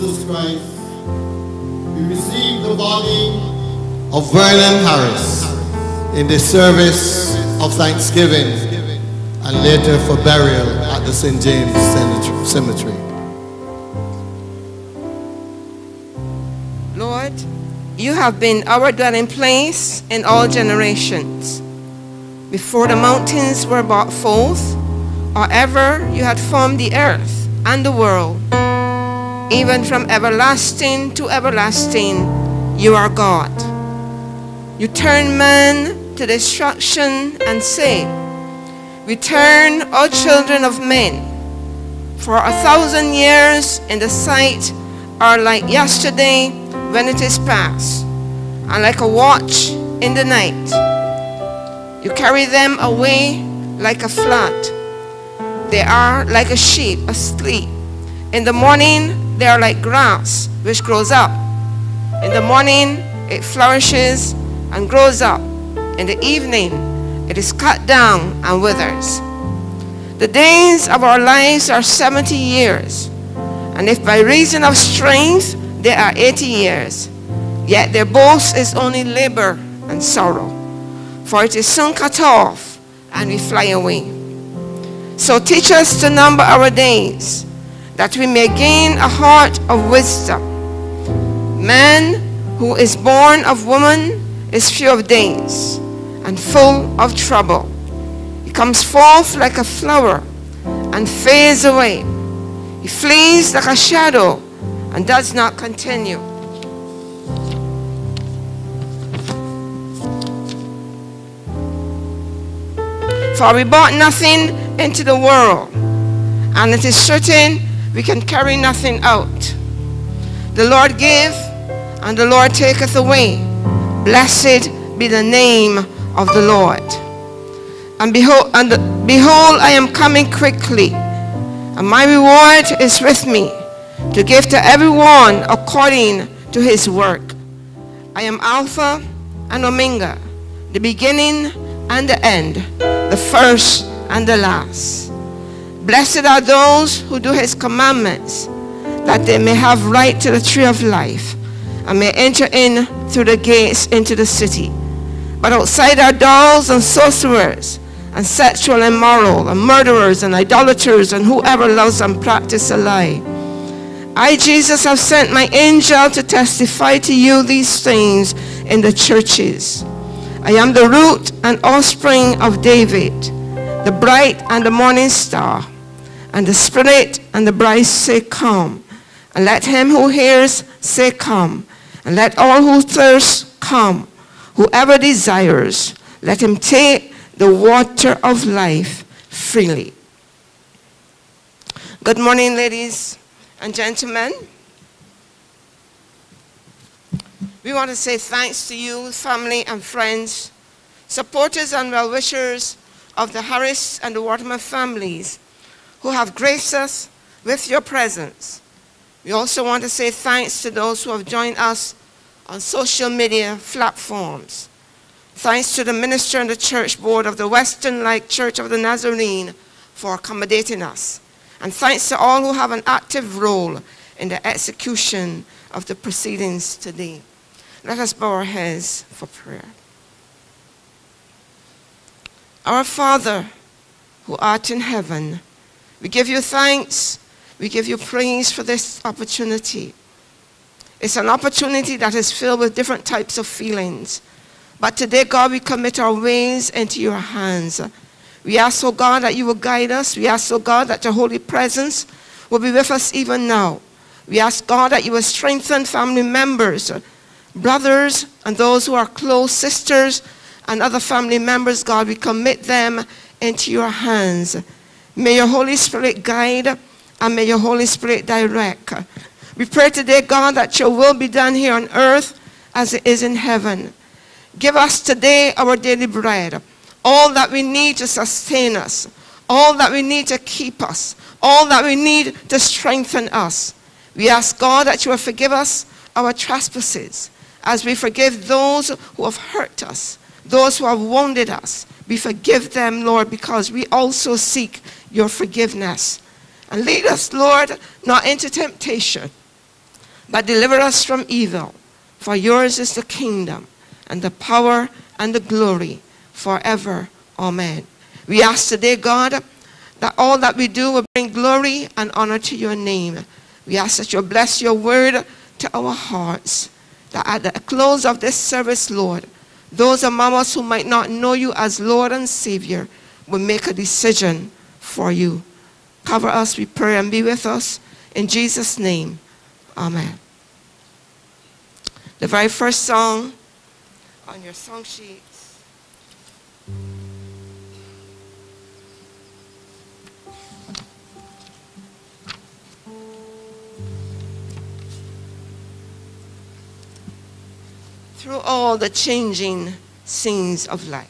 Jesus Christ, we receive the body of Vernon Harris in the service of thanksgiving and later for burial at the St. James Cemetery. Lord, you have been our dwelling place in all generations. Before the mountains were brought forth, or ever you had formed the earth and the world, even from everlasting to everlasting, you are God. You turn man to destruction and say, Return, O children of men, for a thousand years in the sight are like yesterday when it is past, and like a watch in the night. You carry them away like a flood. They are like a sheep asleep. In the morning, they are like grass which grows up. In the morning, it flourishes and grows up. In the evening, it is cut down and withers. The days of our lives are 70 years, and if by reason of strength they are 80 years, yet their boast is only labor and sorrow. For it is soon cut off, and we fly away. So teach us to number our days, that we may gain a heart of wisdom. Man who is born of woman is few of days and full of trouble. He comes forth like a flower and fades away. He flees like a shadow and does not continue. For we brought nothing into the world, and it is certain we can carry nothing out. The Lord gave, and the Lord taketh away. Blessed be the name of the Lord. And behold, and behold, I am coming quickly, and my reward is with me to give to everyone according to his work. I am Alpha and Omega, the beginning and the end, the first and the last. Blessed are those who do his commandments, that they may have right to the tree of life and may enter in through the gates into the city. But outside are dogs and sorcerers and sexual immoral and murderers and idolaters and whoever loves and practices a lie. I, Jesus, have sent my angel to testify to you these things in the churches. I am the root and offspring of David, the bright and the morning star. And the Spirit and the bride say, Come. And let him who hears say, Come. And let all who thirst come. Whoever desires, let him take the water of life freely. Good morning, ladies and gentlemen. We want to say thanks to you, family and friends, supporters and well-wishers of the Harris and the Waterman families who have graced us with your presence. We also want to say thanks to those who have joined us on social media platforms. Thanks to the minister and the church board of the Western Light Church of the Nazarene for accommodating us. And thanks to all who have an active role in the execution of the proceedings today. Let us bow our heads for prayer. Our Father, who art in heaven, we give you thanks. We give you praise for this opportunity. It's an opportunity that is filled with different types of feelings. But today, God, we commit our ways into your hands. We ask, oh God, that you will guide us. We ask, oh God, that your holy presence will be with us even now. We ask, God, that you will strengthen family members, brothers, and those who are close, sisters, and other family members, God. We commit them into your hands. May your Holy Spirit guide and may your Holy Spirit direct. We pray today, God, that your will be done here on earth as it is in heaven. Give us today our daily bread, all that we need to sustain us, all that we need to keep us, all that we need to strengthen us. We ask, God, that you will forgive us our trespasses as we forgive those who have hurt us, those who have wounded us. We forgive them, Lord, because we also seek your forgiveness. And lead us, Lord, not into temptation, but deliver us from evil. For yours is the kingdom, and the power, and the glory, forever. Amen. We ask today, God, that all that we do will bring glory and honor to your name. We ask that you bless your word to our hearts, that at the close of this service, Lord, those among us who might not know you as Lord and Savior will make a decision for you. Cover us, we pray, and be with us. In Jesus' name, amen. The very first song on your song sheets. Through all the changing scenes of life.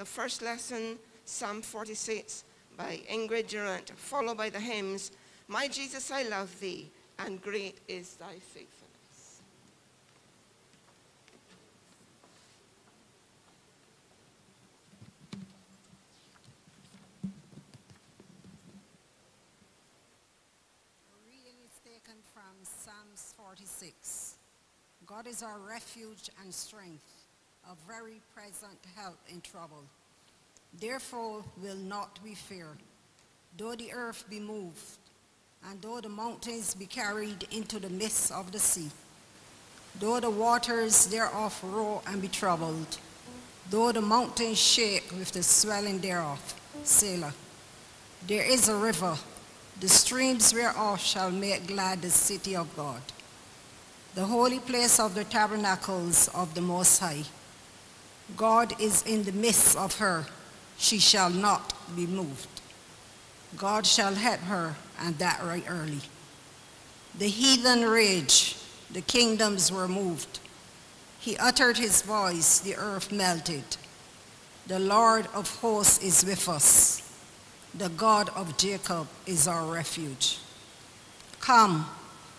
The first lesson, Psalm 46 by Ingrid Durant, followed by the hymns, My Jesus, I Love Thee, and Great is Thy Faithfulness. reading is taken taken from Psalms 46. God is our refuge and strength, a very present help in trouble. Therefore will not we fear, though the earth be moved, and though the mountains be carried into the midst of the sea, though the waters thereof roar and be troubled, though the mountains shake with the swelling thereof. Selah. There is a river, the streams whereof shall make glad the city of God, the holy place of the tabernacles of the Most High. God is in the midst of her, she shall not be moved. God shall help her, and that right early. The heathen rage, the kingdoms were moved. He uttered his voice, the earth melted. The Lord of hosts is with us. The God of Jacob is our refuge. Come,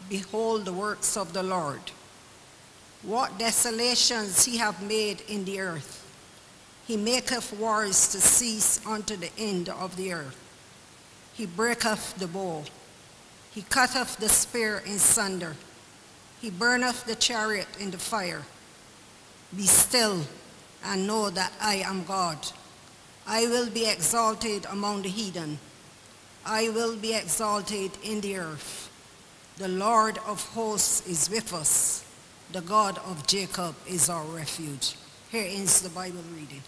behold the works of the Lord. What desolations he hath made in the earth. He maketh wars to cease unto the end of the earth. He breaketh the bow. He cutteth the spear in sunder. He burneth the chariot in the fire. Be still and know that I am God. I will be exalted among the heathen. I will be exalted in the earth. The Lord of hosts is with us. The God of Jacob is our refuge. Here ends the Bible reading.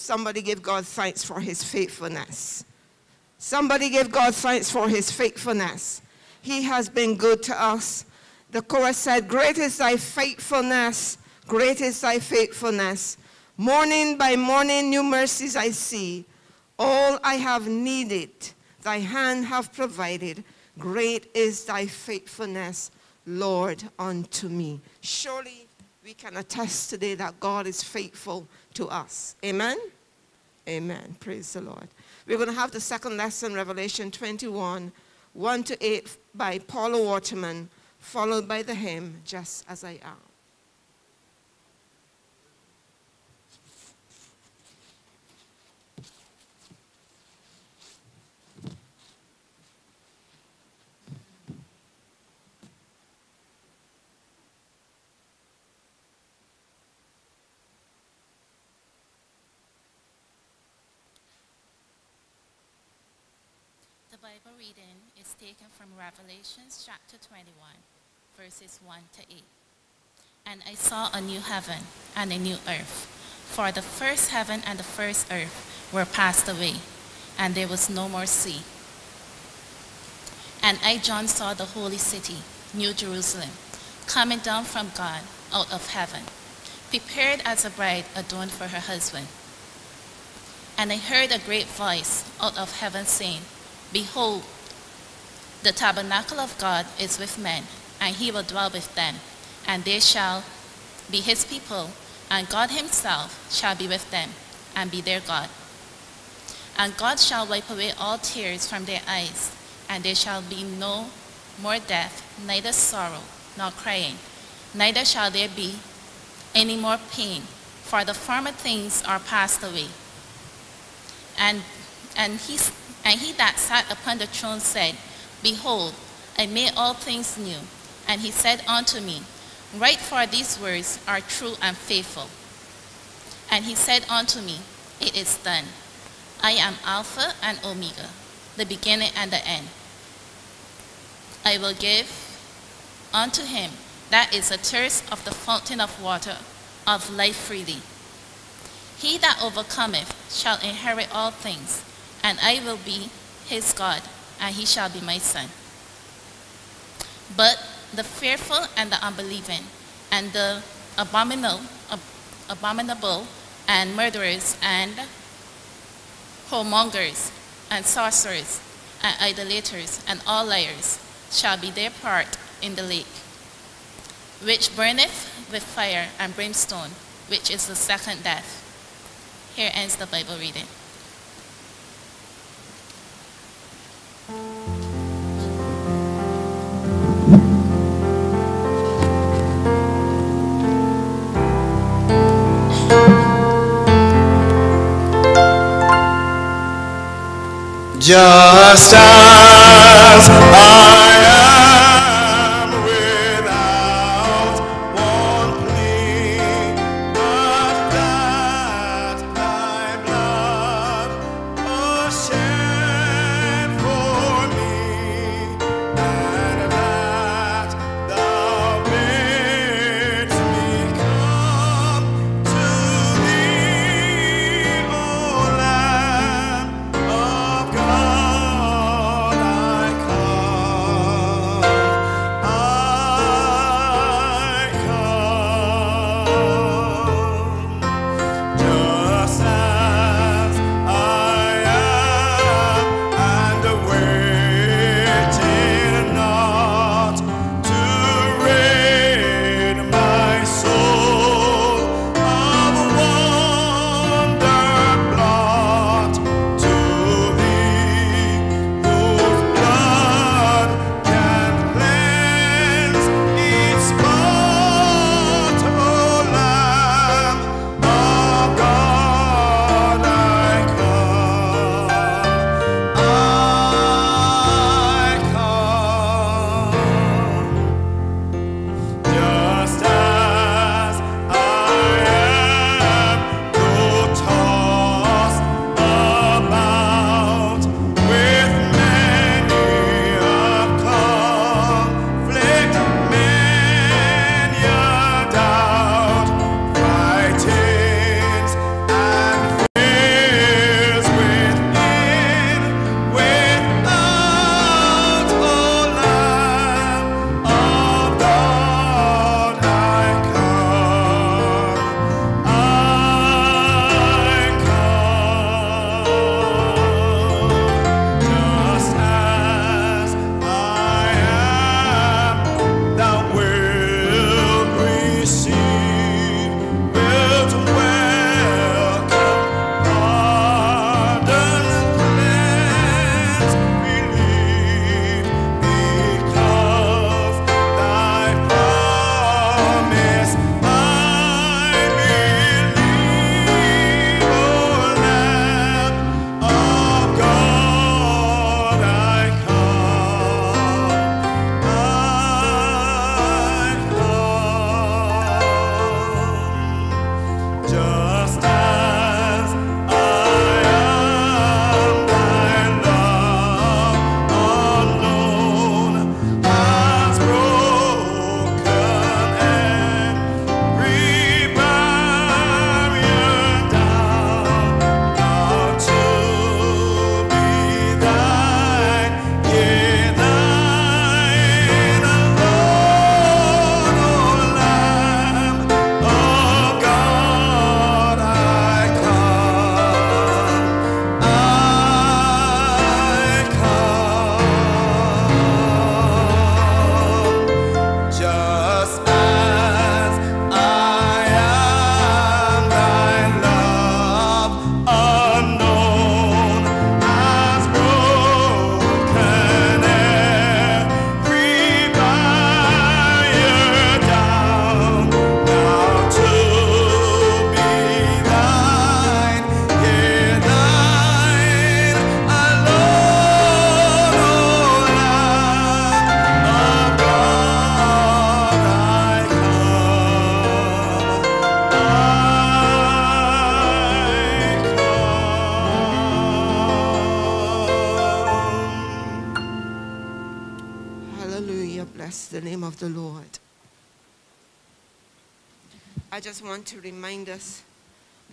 Somebody give God thanks for his faithfulness. Somebody give God thanks for his faithfulness. He has been good to us. The chorus said, Great is thy faithfulness, great is thy faithfulness. Morning by morning, new mercies I see. All I have needed, thy hand have provided. Great is thy faithfulness, Lord, unto me. Surely we can attest today that God is faithful to us. Amen? Amen. Praise the Lord. We're going to have the second lesson, Revelation 21, 1 to 8, by Paula Waterman, followed by the hymn, Just As I Am. Reading is taken from Revelations chapter 21, verses 1 to 8. And I saw a new heaven and a new earth, for the first heaven and the first earth were passed away, and there was no more sea. And I, John, saw the holy city, New Jerusalem, coming down from God out of heaven, prepared as a bride adorned for her husband. And I heard a great voice out of heaven saying, Behold, the tabernacle of God is with men, and he will dwell with them, and they shall be his people, and God himself shall be with them, and be their God. And God shall wipe away all tears from their eyes, and there shall be no more death, neither sorrow, nor crying, neither shall there be any more pain, for the former things are passed away. And, and, he, and he that sat upon the throne said, Behold, I made all things new. And he said unto me, Write for these words are true and faithful. And he said unto me, It is done. I am Alpha and Omega, the beginning and the end. I will give unto him that is a athirst of the fountain of water of life freely. He that overcometh shall inherit all things, and I will be his God, and he shall be my son. But the fearful and the unbelieving, and the abominable, ab- abominable and murderers, and whoremongers, and sorcerers, and idolaters, and all liars, shall be their part in the lake, which burneth with fire and brimstone, which is the second death. Here ends the Bible reading. Just as I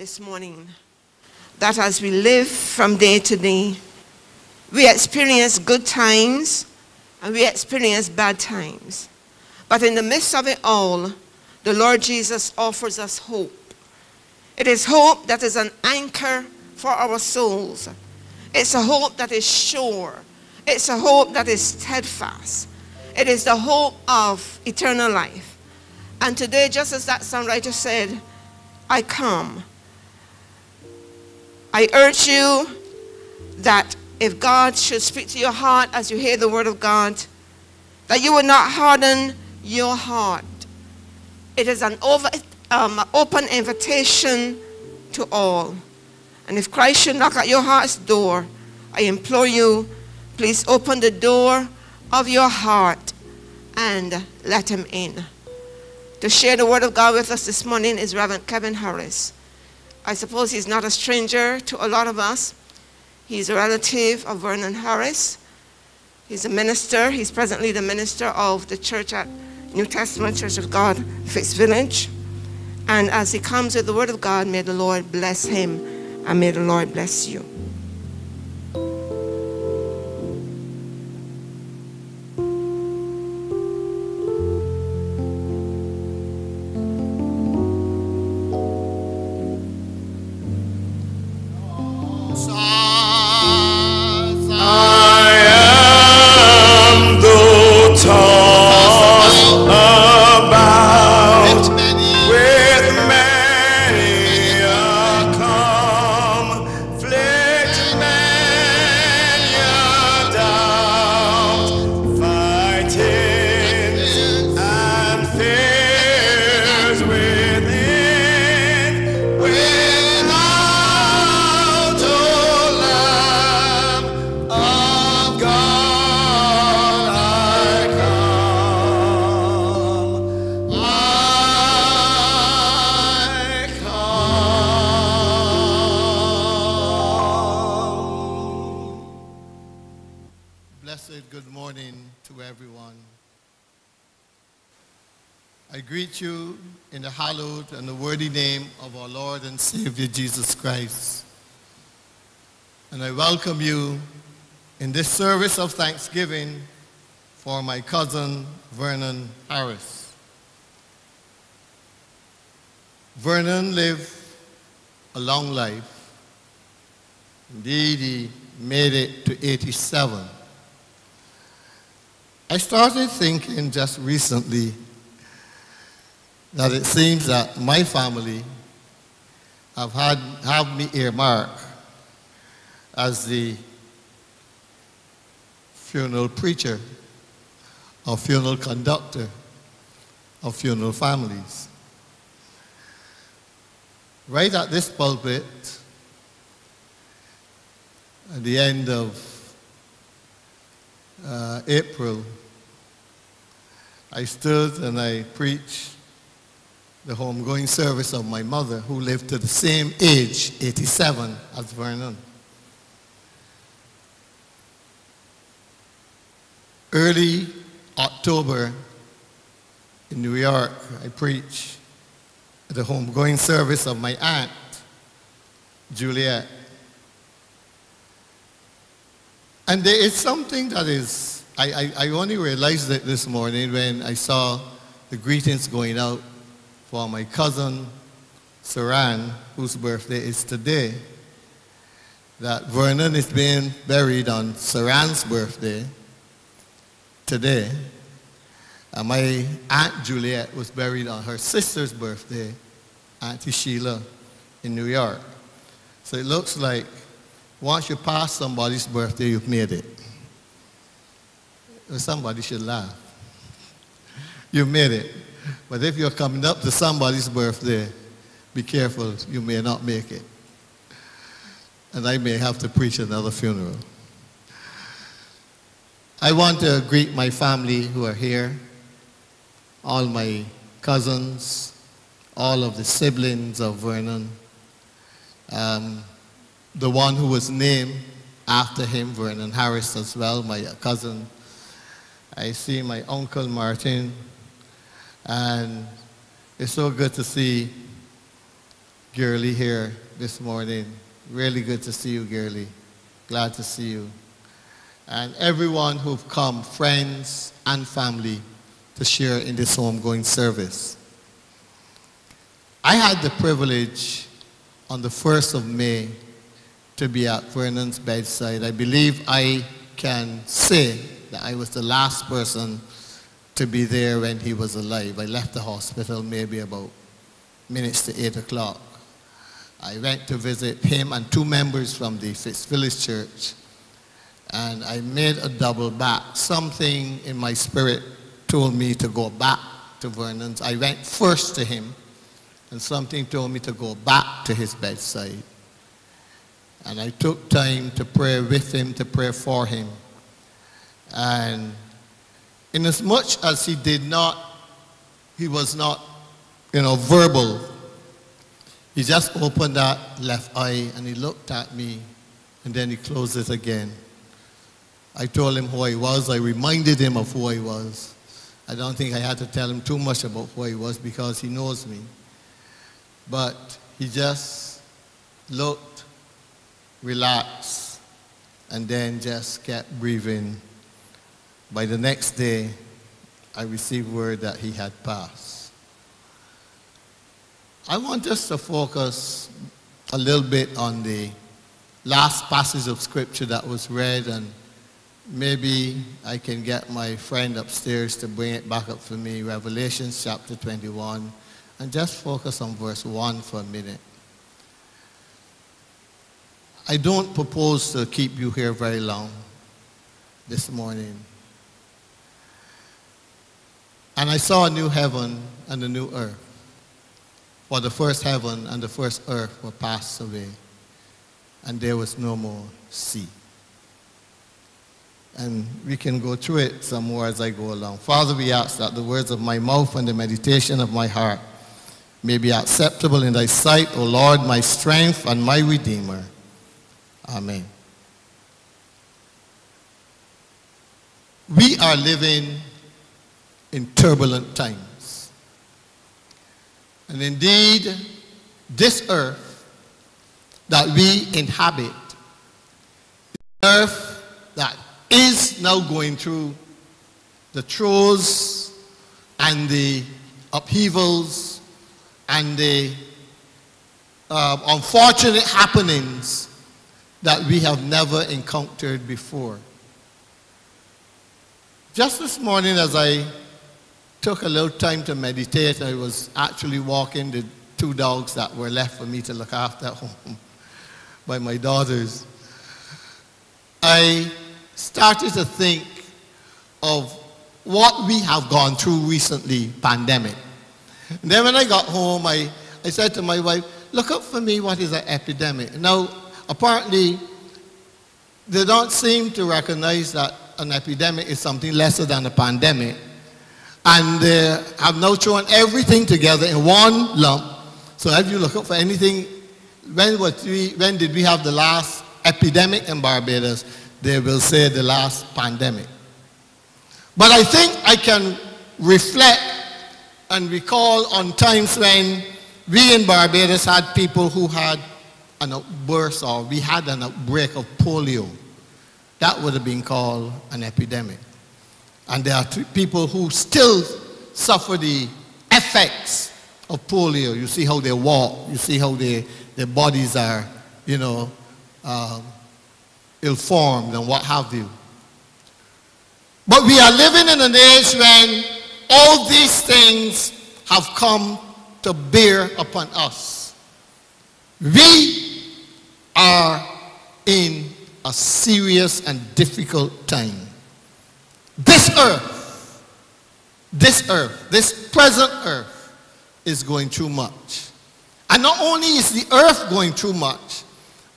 this morning that as we live from day to day, we experience good times and we experience bad times. But in the midst of it all, the Lord Jesus offers us hope. It is hope that is an anchor for our souls. It's a hope that is sure. It's a hope that is steadfast. It is the hope of eternal life. And today, just as that songwriter said, I come. I urge you that if God should speak to your heart as you hear the word of God, that you will not harden your heart. It is an over, um, open invitation to all. And if Christ should knock at your heart's door, I implore you, please open the door of your heart and let him in. To share the word of God with us this morning is Reverend Kevin Harris. I suppose he's not a stranger to a lot of us. He's a relative of Vernon Harris. He's a minister. He's presently the minister of the church at New Testament Church of God, Fitts Village. And as he comes with the word of God, may the Lord bless him and may the Lord bless you. Welcome you in this service of thanksgiving for my cousin Vernon Harris. Vernon lived a long life. Indeed, he made it to 87. I started thinking just recently that it seems that my family have had have me earmarked as the funeral preacher or funeral conductor of funeral families. Right at this pulpit, at the end of uh, April, I stood and I preached the homegoing service of my mother, who lived to the same age, 87, as Vernon. Early October in New York, I preached at the homegoing service of my aunt, Juliet. And there is something that is, I, I, I only realized it this morning when I saw the greetings going out for my cousin, Saran, whose birthday is today, that Vernon is being buried on Saran's birthday today. And my Aunt Juliet was buried on her sister's birthday, Auntie Sheila, in New York. So it looks like once you pass somebody's birthday, you've made it. Somebody should laugh. You made it. But if you're coming up to somebody's birthday, be careful, you may not make it. And I may have to preach another funeral. I want to greet my family who are here, all my cousins, all of the siblings of Vernon, um, the one who was named after him, Vernon Harris as well, my cousin I see my uncle Martin, and it's so good to see Girly here this morning. Really good to see you, Girly. Glad to see you. And everyone who've come, friends and family, to share in this homegoing service. I had the privilege on the 1st of May to be at Vernon's bedside. I believe I can say that I was the last person to be there when he was alive. I left the hospital maybe about minutes to 8 o'clock. I went to visit him and two members from the Fitts Village Church, and I made a double back. Something in my spirit told me to go back to Vernon's. I went first to him, and something told me to go back to his bedside. And I took time to pray with him, to pray for him. And inasmuch as he did not, he was not, you know, verbal, he just opened that left eye and he looked at me and then he closed it again. I told him who I was. I reminded him of who I was. I don't think I had to tell him too much about who I was because he knows me. But he just looked, relaxed, and then just kept breathing. By the next day, I received word that he had passed. I want us to focus a little bit on the last passage of scripture that was read and maybe I can get my friend upstairs to bring it back up for me, Revelation chapter 21, and just focus on verse 1 for a minute. I don't propose to keep you here very long this morning. And I saw a new heaven and a new earth. For the first heaven and the first earth were passed away, and there was no more sea. And we can go through it some more as I go along. Father, we ask that the words of my mouth and the meditation of my heart may be acceptable in thy sight, O Lord, my strength and my redeemer. Amen. We are living in turbulent times. And indeed, this earth that we inhabit, the earth is now going through the throes and the upheavals and the uh, unfortunate happenings that we have never encountered before. Just this morning, as I took a little time to meditate, I was actually walking the two dogs that were left for me to look after at home by my daughters. I started to think of what we have gone through recently, pandemic. And then when I got home, I, I said to my wife, look up for me what is an epidemic. Now, apparently, they don't seem to recognize that an epidemic is something lesser than a pandemic. And they have now thrown everything together in one lump. So if you look up for anything, when, was we, when did we have the last epidemic in Barbados? They will say the last pandemic. But I think I can reflect and recall on times when we in Barbados had people who had an outburst or we had an outbreak of polio. That would have been called an epidemic. And there are people who still suffer the effects of polio. You see how they walk, you see how they, their bodies are, you know, um, ill-formed and what have you. But we are living in an age when all these things have come to bear upon us. We are in a serious and difficult time. This earth, this earth, this present earth is going through much. And not only is the earth going through much,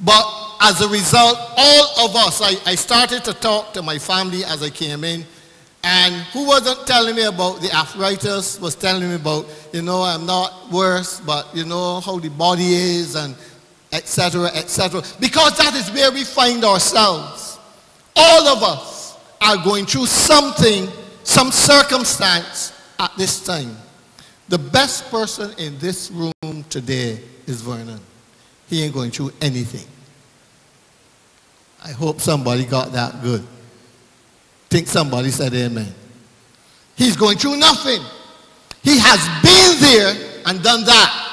but as a result, all of us, I, I started to talk to my family as I came in, and who wasn't telling me about the arthritis was telling me about, you know, I'm not worse, but you know how the body is and etc., etc. Because that is where we find ourselves. All of us are going through something some circumstance at this time. The best person in this room today is Vernon. He ain't going through anything. I hope somebody got that good. Think somebody said amen. He's going through nothing. He has been there and done that.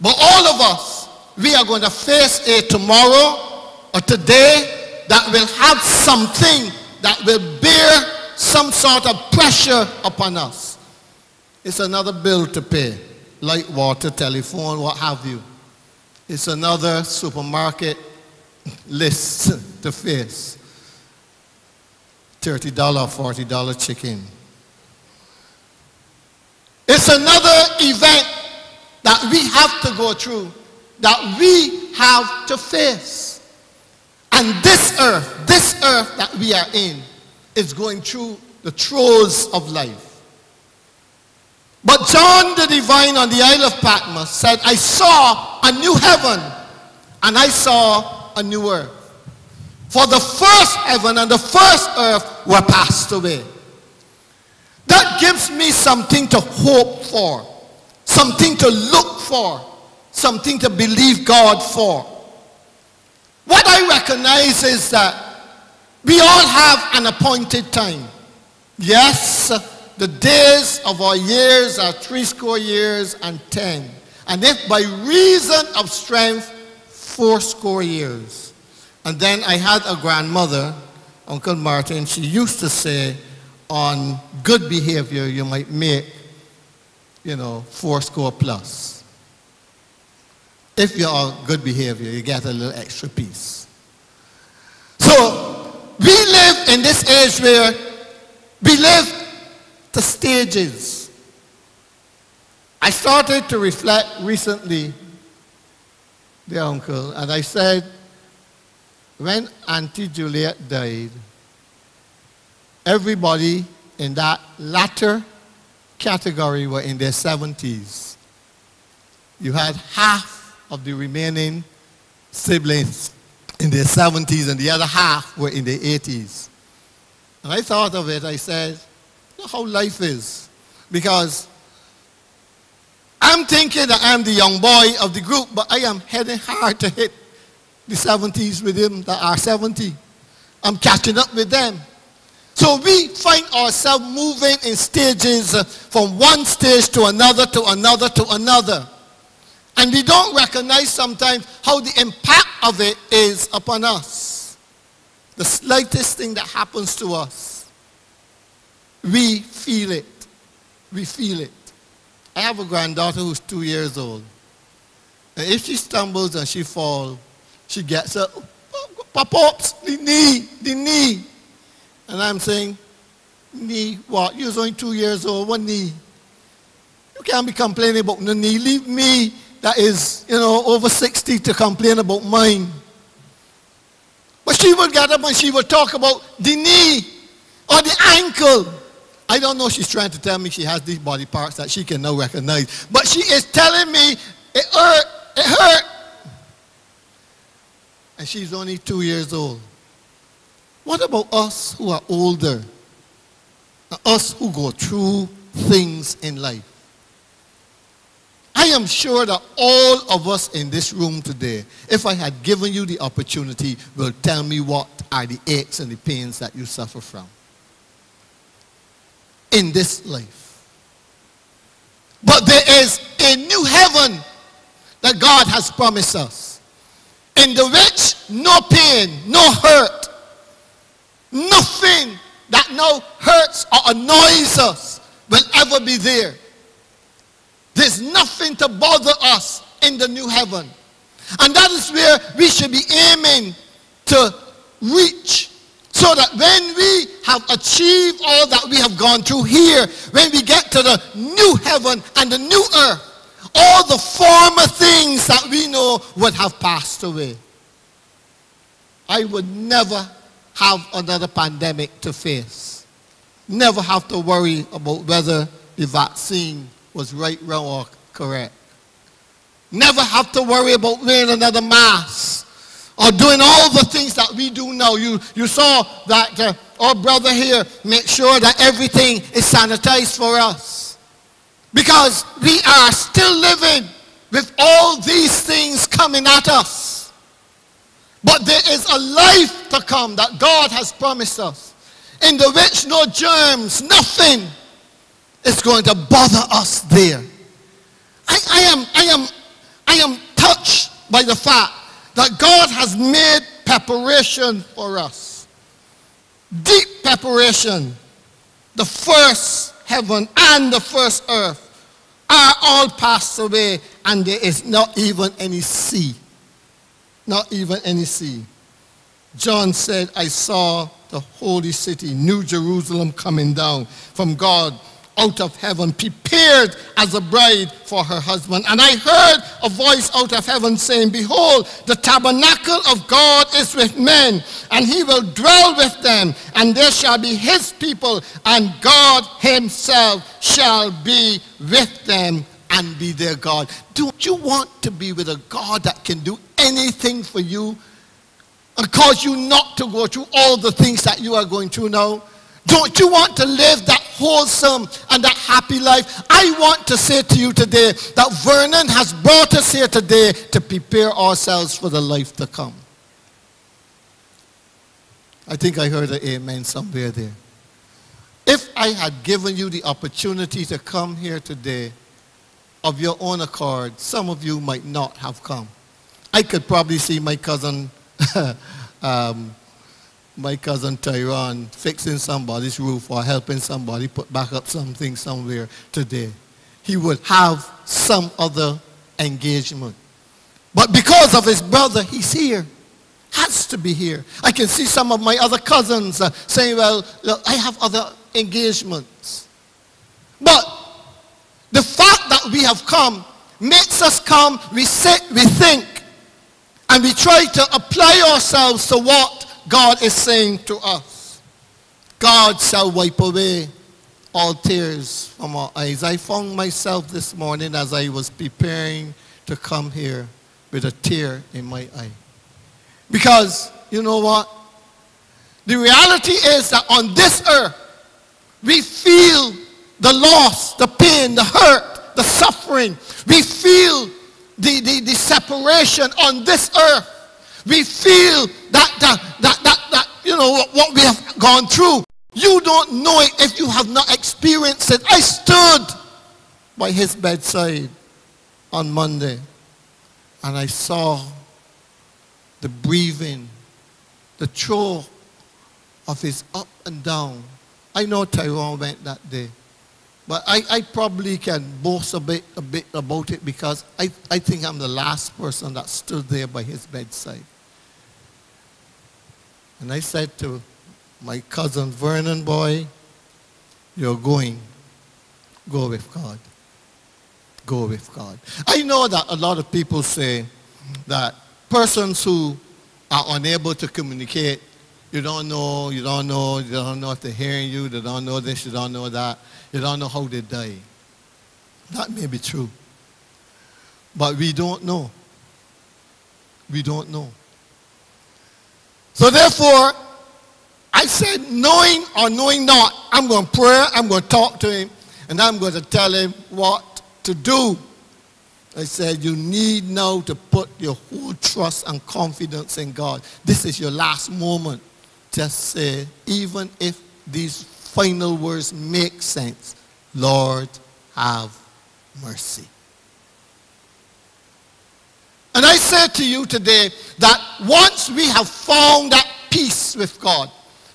But all of us, we are going to face a tomorrow or today that will have something that will bear some sort of pressure upon us. It's another bill to pay, light, water, telephone, what have you. It's another supermarket list to face. $30, $40 chicken. It's another event that we have to go through, that we have to face. And this earth, this earth that we are in, is going through the throes of life. But John the Divine on the Isle of Patmos said, I saw a new heaven and I saw a new earth. For the first heaven and the first earth were passed away. That gives me something to hope for, something to look for, something to believe God for. What I recognize is that we all have an appointed time. Yes, the days of our years are three score years and ten. And if by reason of strength, four score years. And then I had a grandmother, Uncle Martin, she used to say, on good behavior, you might make, you know, four score plus. If you're on good behavior, you get a little extra piece. So, we live in this age where we live the stages. I started to reflect recently, dear uncle, and I said, when Auntie Juliet died, everybody in that latter category were in their 70s. You had half of the remaining siblings in their 70s and the other half were in their 80s. And I thought of it, I said, how life is. Because I'm thinking that I'm the young boy of the group, but I am heading hard to hit the 70s with them that are 70. I'm catching up with them. So we find ourselves moving in stages from one stage to another, to another, to another. And we don't recognize sometimes how the impact of it is upon us. The slightest thing that happens to us, we feel it. We feel it. I have a granddaughter who's two years old. And if she stumbles and she falls, she gets up, pop-ups, the knee, the knee. And I'm saying, knee, what? You're only two years old, what knee? You can't be complaining about the knee. Leave me that is, you know, over 60 to complain about mine. But she would get up and she would talk about the knee or the ankle. I don't know if she's trying to tell me she has these body parts that she can now recognize. But she is telling me it hurt, it hurt. And she's only two years old. What about us who are older? Us who go through things in life? I am sure that all of us in this room today, if I had given you the opportunity, will tell me what are the aches and the pains that you suffer from in this life. But there is a new heaven that God has promised us, in the which no pain, no hurt, nothing that now hurts or annoys us will ever be there. There's nothing to bother us in the new heaven. And that is where we should be aiming to reach. So that when we have achieved all that we have gone through here, when we get to the new heaven and the new earth, all the former things that we know would have passed away. I would never have another pandemic to face. Never have to worry about whether the vaccine was right, wrong, or correct. Never have to worry about wearing another mask or doing all the things that we do now. You, you saw that uh, our brother here make sure that everything is sanitized for us. Because we are still living with all these things coming at us. But there is a life to come that God has promised us, in the which no germs, nothing is going to bother us there. I, I, am, I, am, I am touched by the fact that God has made preparation for us. Deep preparation. The first heaven and the first earth are all passed away and there is not even any sea. Not even any sea. John said, I saw the holy city, New Jerusalem, coming down from God out of heaven, prepared as a bride for her husband. And I heard a voice out of heaven saying, Behold, the tabernacle of God is with men, and he will dwell with them, and they shall be his people, and God himself shall be with them and be their God. Don't you want to be with a God that can do anything for you and cause you not to go through all the things that you are going through now? Don't you want to live that wholesome and that happy life? I want to say to you today that Vernon has brought us here today to prepare ourselves for the life to come. I think I heard an amen somewhere there. If I had given you the opportunity to come here today of your own accord, some of you might not have come. I could probably see my cousin um, my cousin Tyrone fixing somebody's roof or helping somebody put back up something somewhere today. He would have some other engagement. But because of his brother, he's here. Has to be here. I can see some of my other cousins uh, saying, well, look, I have other engagements. But the fact that we have come makes us come, we sit, we think, and we try to apply ourselves to what God is saying to us, God shall wipe away all tears from our eyes. I found myself this morning as I was preparing to come here with a tear in my eye. Because, you know what? The reality is that on this earth, we feel the loss, the pain, the hurt, the suffering. We feel the, the, the separation on this earth. We feel that, that, that, that, that you know, what, what we have gone through. You don't know it if you have not experienced it. I stood by his bedside on Monday and I saw the breathing, the throw of his up and down. I know Tyrone went that day. But I, I probably can boast a bit, a bit about it because I, I think I'm the last person that stood there by his bedside. And I said to my cousin Vernon, boy, you're going. Go with God. Go with God. I know that a lot of people say that persons who are unable to communicate, you don't know, you don't know, you don't know if they're hearing you, they don't know this, you don't know that, you don't know how they die. That may be true. But we don't know. We don't know. So therefore, I said, knowing or knowing not, I'm going to pray, I'm going to talk to him, and I'm going to tell him what to do. I said, you need now to put your whole trust and confidence in God. This is your last moment. Just say, even if these final words make sense, Lord, have mercy. And I say to you today that once we have found that peace with God,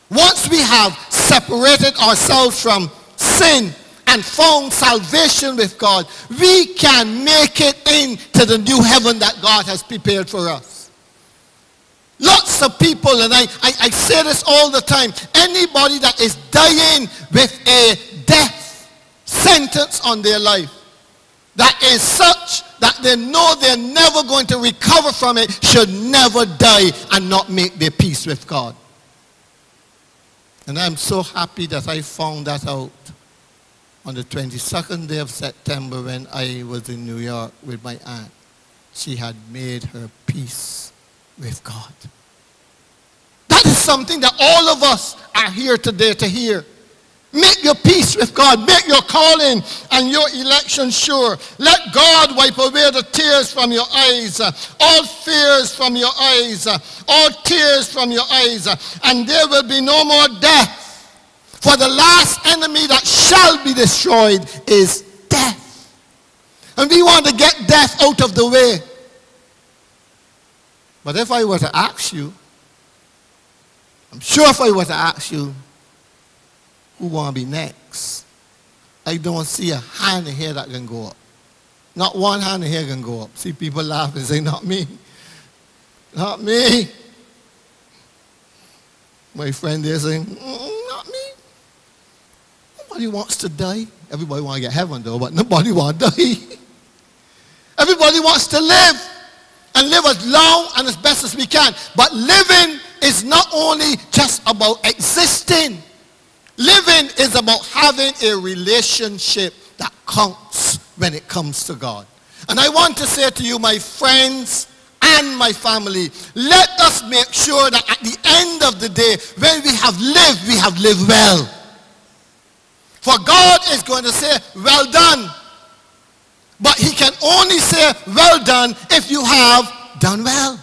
once we have separated ourselves from sin and found salvation with God, we can make it into the new heaven that God has prepared for us. Lots of people, and I, I, I say this all the time, anybody that is dying with a death sentence on their life, that is such that they know they're never going to recover from it should never die and not make their peace with God. And I'm so happy that I found that out on the 22nd day of September when I was in New York with my aunt. She had made her peace with God. That is something that all of us are here today to hear. Make your peace with God. Make your calling and your election sure. Let God wipe away the tears from your eyes, all fears from your eyes, all tears from your eyes, and there will be no more death. For the last enemy that shall be destroyed is death. And we want to get death out of the way. But if I were to ask you, I'm sure if I were to ask you, who want to be next? I don't see a hand in here that can go up. Not one hand in here can go up. See people laugh and say, not me. Not me. My friend there saying, "Mm, not me. Nobody wants to die. Everybody want to get heaven though, but nobody want to die. Everybody wants to live and live as long and as best as we can. But living is not only just about existing. Living is about having a relationship that counts when it comes to God. And I want to say to you, my friends and my family, let us make sure that at the end of the day, when we have lived, we have lived well. For God is going to say, well done. But he can only say, well done, if you have done well.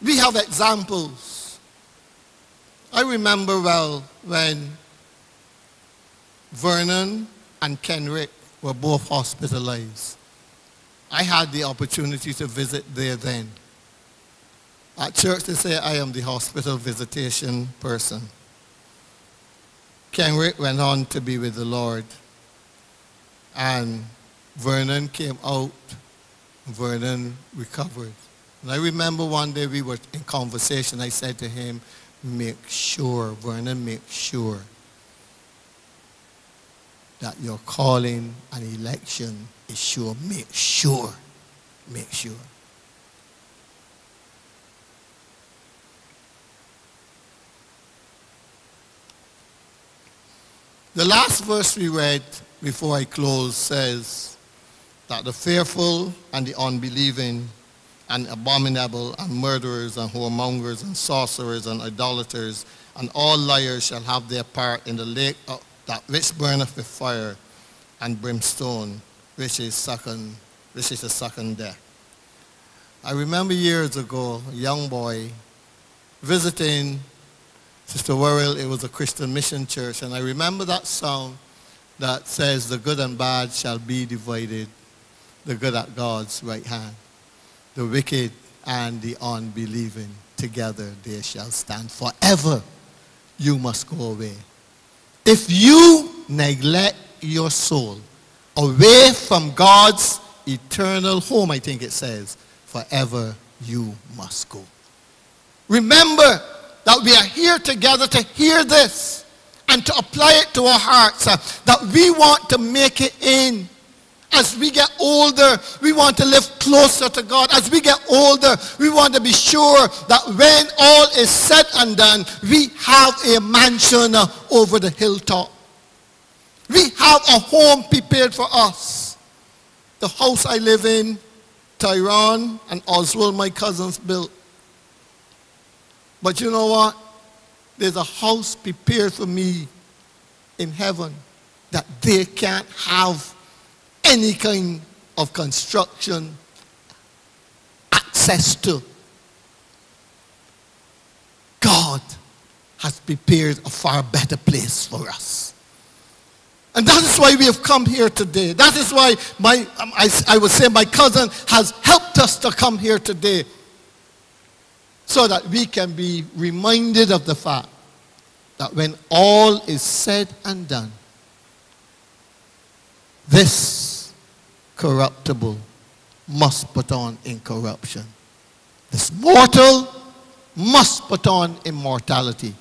We have examples. I remember well when Vernon and Kenrick were both hospitalized. I had the opportunity to visit there then. At church, they say I am the hospital visitation person. Kenrick went on to be with the Lord. And Vernon came out. Vernon recovered. And I remember one day we were in conversation. I said to him, make sure, Vernon, make sure that your calling and election is sure. Make sure. Make sure. The last verse we read before I close says that the fearful and the unbelieving and abominable and murderers and whoremongers and sorcerers and idolaters and all liars shall have their part in the lake that which burneth with fire and brimstone, which is second, which is the second death. I remember years ago, a young boy visiting Sister Worrell, it was a Christian mission church, and I remember that song that says, the good and bad shall be divided, the good at God's right hand. The wicked and the unbelieving together they shall stand forever. You must go away. If you neglect your soul away from God's eternal home, I think it says, forever you must go. Remember that we are here together to hear this and to apply it to our hearts, uh, that we want to make it in. As we get older, we want to live closer to God. As we get older, we want to be sure that when all is said and done, we have a mansion over the hilltop. We have a home prepared for us. The house I live in, Tyrone and Oswald, my cousins, built. But you know what? There's a house prepared for me in heaven that they can't have any kind of construction access to. God has prepared a far better place for us. And that is why we have come here today. That is why my, um, I, I would say my cousin has helped us to come here today so that we can be reminded of the fact that when all is said and done, this corruptible must put on incorruption. This mortal must put on immortality.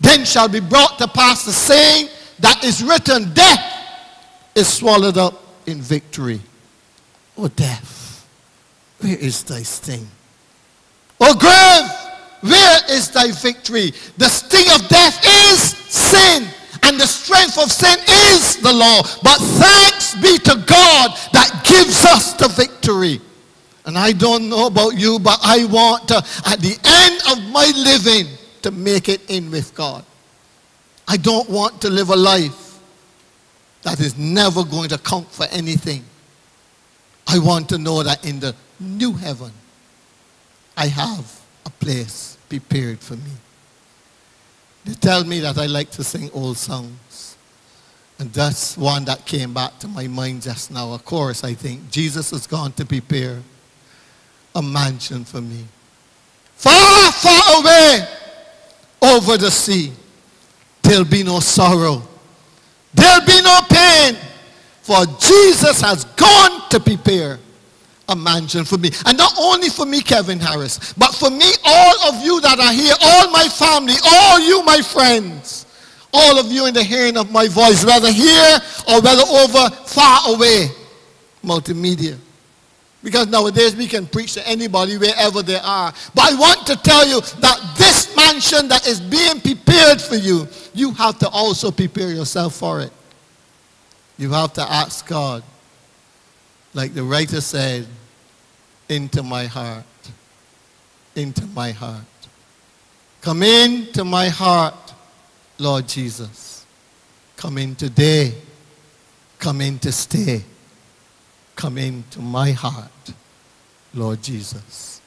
Then shall be brought to pass the saying that is written, death is swallowed up in victory. O death, where is thy sting? O grave, where is thy victory? The sting of death is sin, and the strength of sin is the law. But be to God that gives us the victory. And I don't know about you, but I want to, at the end of my living, to make it in with God. I don't want to live a life that is never going to count for anything. I want to know that in the new heaven, I have a place prepared for me. They tell me that I like to sing old songs. And that's one that came back to my mind just now. Of course, I think Jesus has gone to prepare a mansion for me. Far, far away over the sea. There'll be no sorrow. There'll be no pain. For Jesus has gone to prepare a mansion for me. And not only for me, Kevin Harris, but for me, all of you that are here, all my family, all you, my friends, all of you in the hearing of my voice, whether here or whether over, far away, multimedia. Because nowadays we can preach to anybody wherever they are. But I want to tell you that this mansion that is being prepared for you, you have to also prepare yourself for it. You have to ask God, like the writer said, into my heart. Into my heart. Come into my heart, Lord Jesus. Come in today. Come in to stay. Come into my heart, Lord Jesus.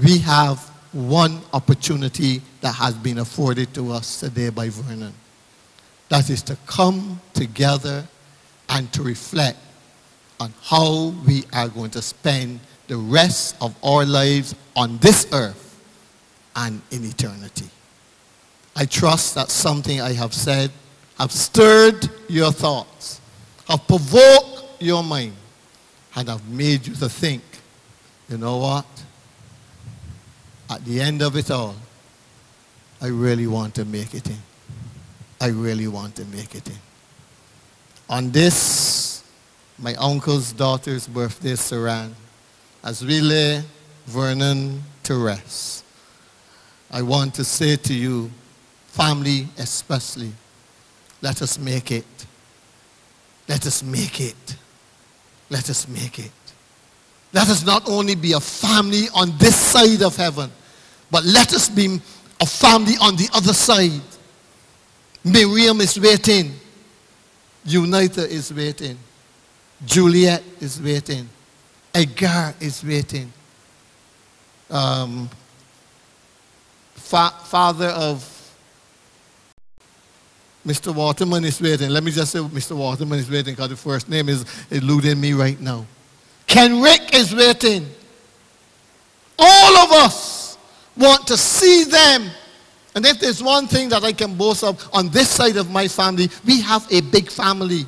We have one opportunity that has been afforded to us today by Vernon. That is to come together and to reflect on how we are going to spend the rest of our lives on this earth and in eternity. I trust that something I have said have stirred your thoughts, have provoked your mind, and have made you to think, you know what? At the end of it all, I really want to make it in. I really want to make it in. On this, my uncle's daughter's birthday, Saran, as we lay Vernon to rest, I want to say to you, family especially, let us make it. Let us make it. Let us make it. Let us not only be a family on this side of heaven, but let us be a family on the other side. Miriam is waiting. Unita is waiting. Juliet is waiting. Edgar is waiting. Um, fa- father of Mr. Waterman is waiting. Let me just say Mr. Waterman is waiting because the first name is eluding me right now. Kenrick is waiting. All of us want to see them. And if there's one thing that I can boast of on this side of my family, we have a big family.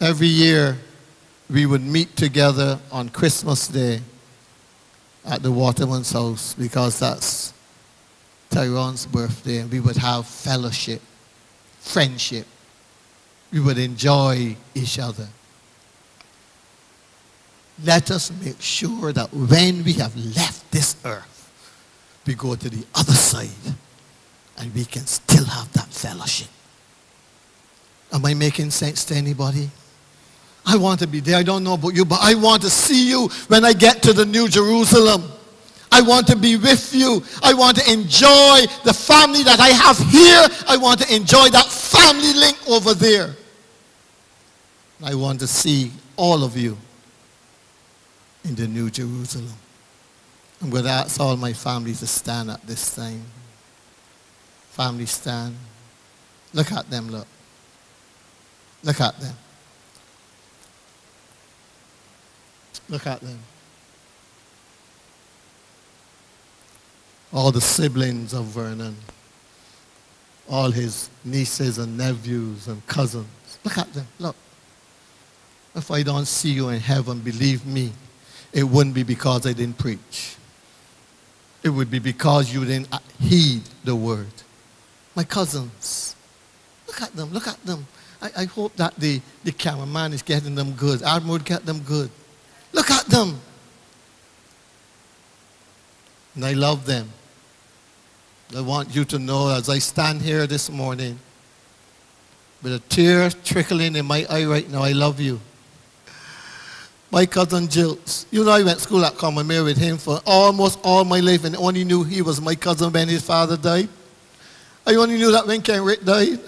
Every year, we would meet together on Christmas Day at the Waterman's house because that's Tyrone's birthday. And we would have fellowship, friendship. We would enjoy each other. Let us make sure that when we have left this earth, we go to the other side and we can still have that fellowship. Am I making sense to anybody? I want to be there. I don't know about you, but I want to see you when I get to the New Jerusalem. I want to be with you. I want to enjoy the family that I have here. I want to enjoy that family link over there. I want to see all of you in the New Jerusalem. I'm going to ask all my family to stand at this time. Family stand. Look at them, look. Look at them. Look at them. All the siblings of Vernon, all his nieces and nephews and cousins. Look at them. Look. If I don't see you in heaven, believe me, it wouldn't be because I didn't preach. It would be because you didn't heed the word. My cousins, look at them, look at them. I, I hope that the, the cameraman is getting them good. Admiral would get them good. Look at them. And I love them. I want you to know as I stand here this morning, with a tear trickling in my eye right now, I love you. my cousin Jilts. You know, I went to school at Combermere with him for almost all my life and only knew he was my cousin when his father died. I only knew that when Kenrick died.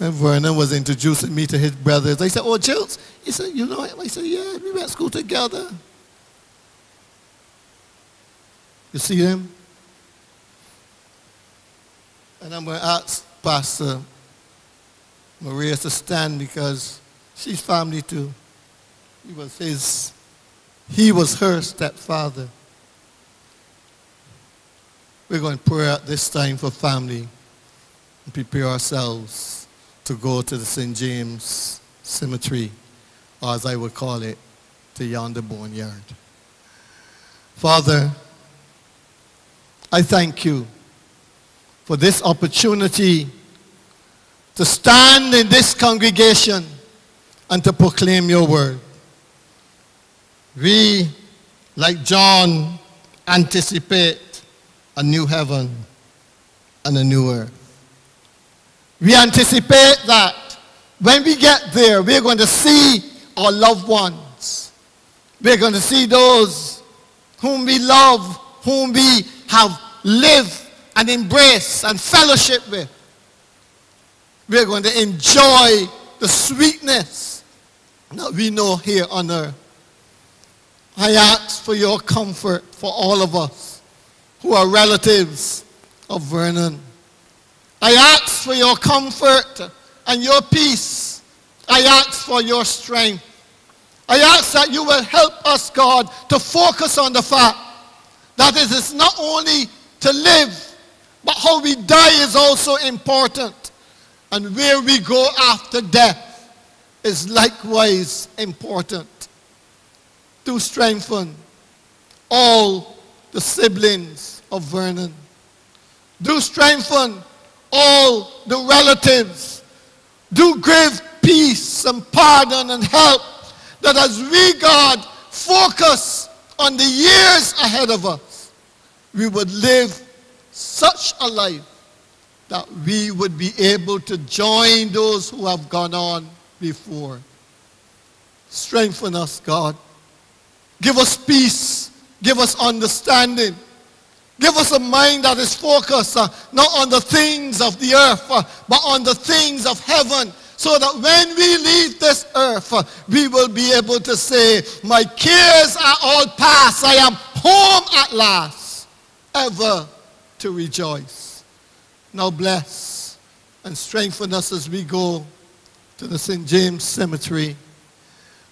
And Vernon was introducing me to his brothers. I said, oh, Jilts. He said, you know him? I said, yeah, we went to school together. You see them? And I'm going to ask Pastor Maria to stand because she's family too. He was his, he was her stepfather. We're going to pray at this time for family and prepare ourselves to go to the St. James Cemetery, or as I would call it, to yonder boneyard. Father, I thank you for this opportunity to stand in this congregation and to proclaim your word. We, like John, anticipate a new heaven and a new earth. We anticipate that when we get there, we're going to see our loved ones. We're going to see those whom we love, whom we have lived and embraced and fellowship with. We're going to enjoy the sweetness that we know here on earth. I ask for your comfort for all of us who are relatives of Vernon. I ask for your comfort and your peace. I ask for your strength. I ask that you will help us, God, to focus on the fact that is not only to live, but how we die is also important. And where we go after death is likewise important. To strengthen all the siblings of Vernon. Do strengthen all the relatives. Do give peace and pardon and help that as we, God, focus on the years ahead of us, we would live such a life that we would be able to join those who have gone on before. Strengthen us, God. Give us peace. Give us understanding. Give us a mind that is focused uh, not on the things of the earth, uh, but on the things of heaven. So that when we leave this earth, uh, we will be able to say, My cares are all past. I am home at last, ever to rejoice. Now bless and strengthen us as we go to the St. James Cemetery.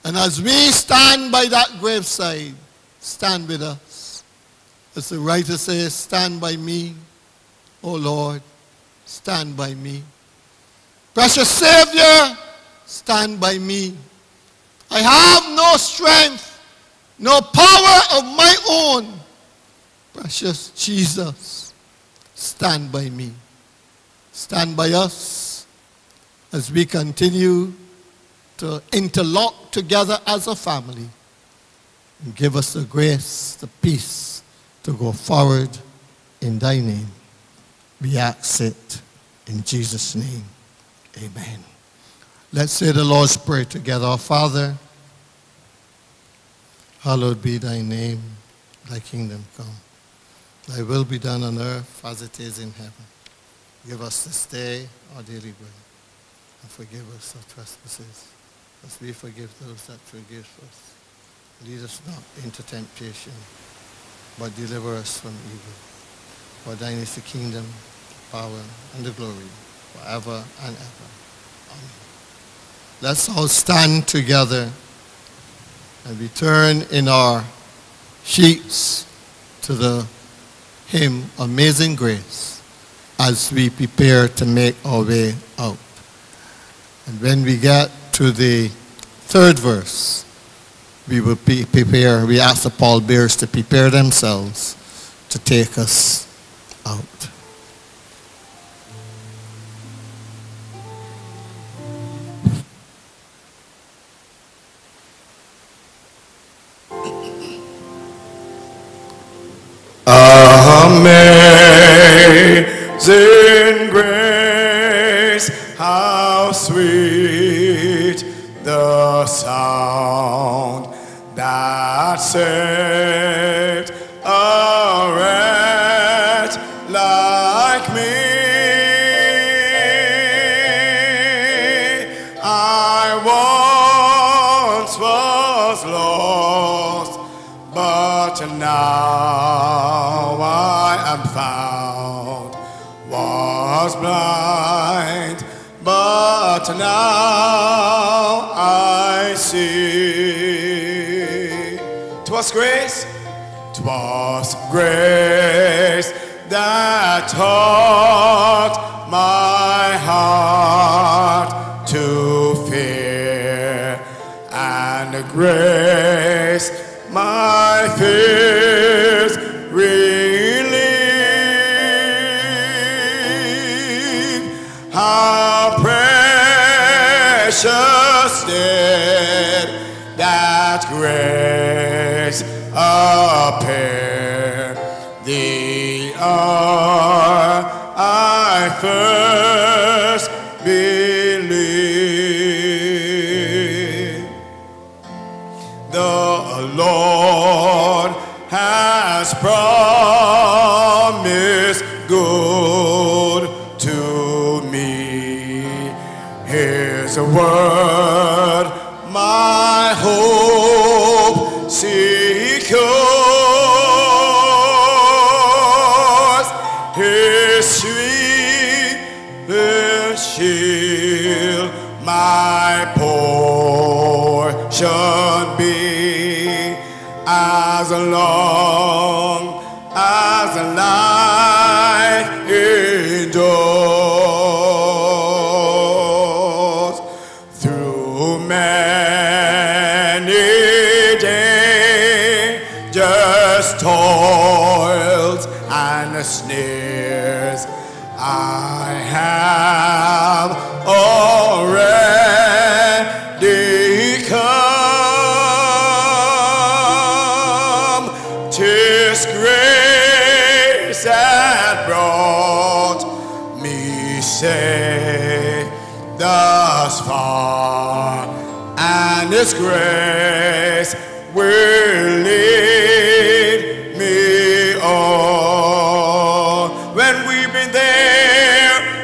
And as we stand by that graveside, stand with us. As the writer says, stand by me, O Lord, stand by me. Precious Savior, stand by me. I have no strength, no power of my own. Precious Jesus, stand by me. Stand by us as we continue to interlock together as a family. And give us the grace, the peace to go forward in thy name. We ask it in Jesus' name. Amen. Let's say the Lord's Prayer together. Our Father, hallowed be thy name, thy kingdom come. Thy will be done on earth as it is in heaven. Give us this day our daily bread, and forgive us our trespasses, as we forgive those that forgive us. Lead us not into temptation, but deliver us from evil. For thine is the kingdom, the power, and the glory, forever and ever. Amen. Let's all stand together and return in our sheets to the hymn Amazing Grace as we prepare to make our way out. And when we get to the third verse, we will be prepare, we ask the pallbearers to prepare themselves to take us out.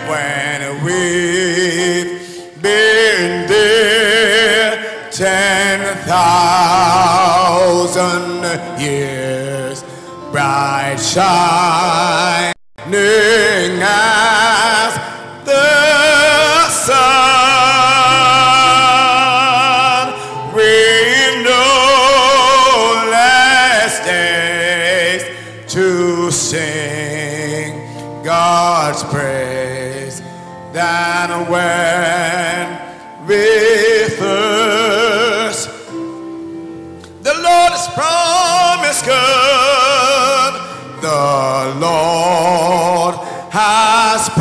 when we've been there ten thousand years, bright shining. God's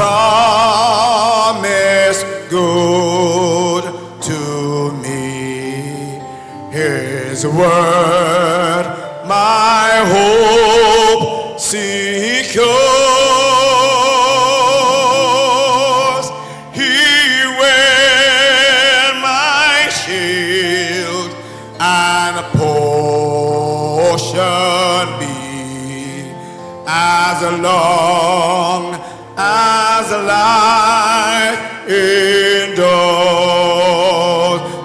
promise good to me. His word, my hope secures. He will my shield and portion be as the Lord life indoors.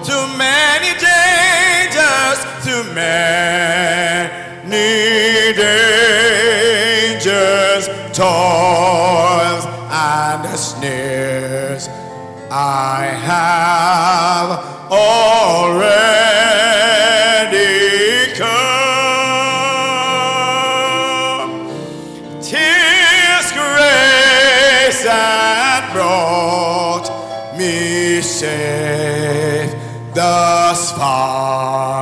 Too many dangers, too many dangers, toils and snares. I have already. Ah.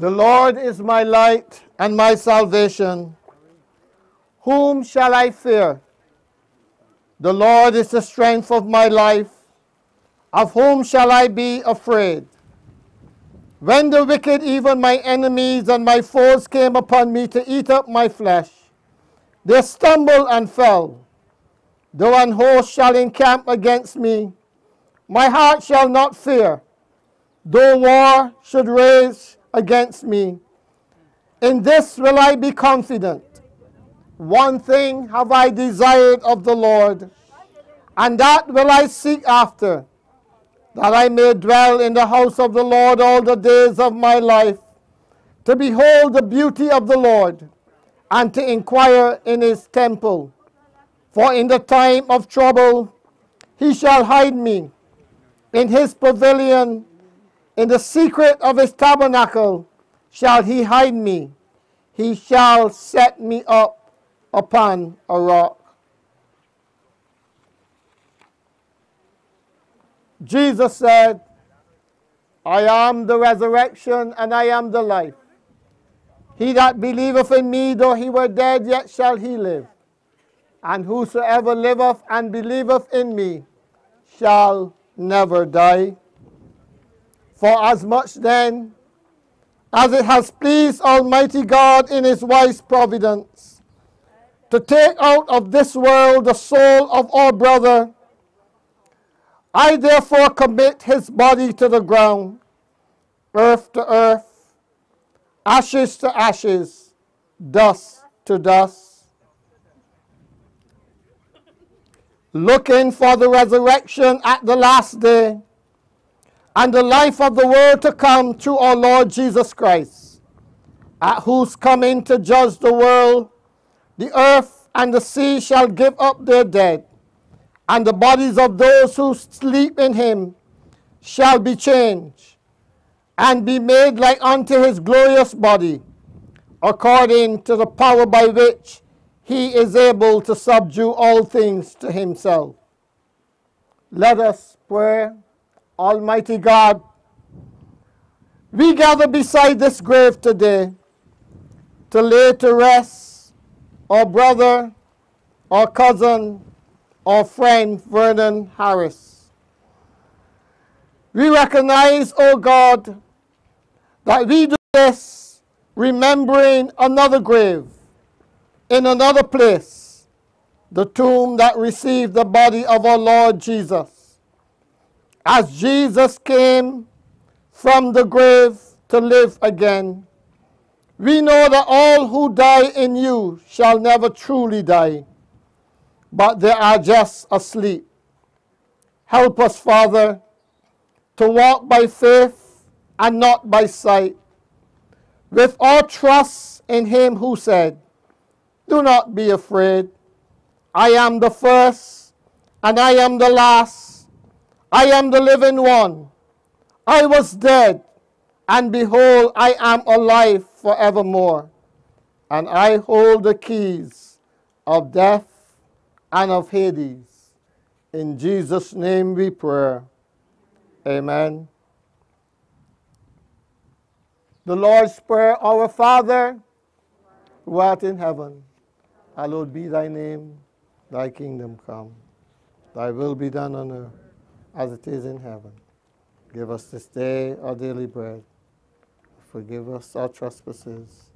The Lord is my light and my salvation. Whom shall I fear? The Lord is the strength of my life. Of whom shall I be afraid? When the wicked, even my enemies and my foes, came upon me to eat up my flesh, they stumbled and fell. Though an host shall encamp against me, my heart shall not fear. Though war should rage against me, in this will I be confident. One thing have I desired of the Lord, and that will I seek after, that I may dwell in the house of the Lord all the days of my life, to behold the beauty of the Lord, and to inquire in his temple. For in the time of trouble he shall hide me in his pavilion, in the secret of his tabernacle shall he hide me. He shall set me up upon a rock. Jesus said, I am the resurrection and I am the life. He that believeth in me, though he were dead, yet shall he live. And whosoever liveth and believeth in me shall never die. For as much then as it has pleased Almighty God in his wise providence to take out of this world the soul of our brother, I therefore commit his body to the ground, earth to earth, ashes to ashes, dust to dust. Looking for the resurrection at the last day and the life of the world to come through our Lord Jesus Christ, at whose coming to judge the world, the earth and the sea shall give up their dead, and the bodies of those who sleep in him shall be changed, and be made like unto his glorious body, according to the power by which he is able to subdue all things to himself. Let us pray. Almighty God, we gather beside this grave today to lay to rest our brother, our cousin, our friend Vernon Harris. We recognize, O oh God, that we do this remembering another grave in another place, the tomb that received the body of our Lord Jesus as Jesus came from the grave to live again, we know that all who die in you shall never truly die, but they are just asleep. Help us, Father, to walk by faith and not by sight, with all trust in Him who said, Do not be afraid. I am the first and I am the last I am the living one. I was dead, and behold, I am alive forevermore. And I hold the keys of death and of Hades. In Jesus' name we pray. Amen. The Lord's Prayer, Our Father, who art in heaven, hallowed be thy name, thy kingdom come, thy will be done on earth as it is in heaven. Give us this day our daily bread. Forgive us our trespasses,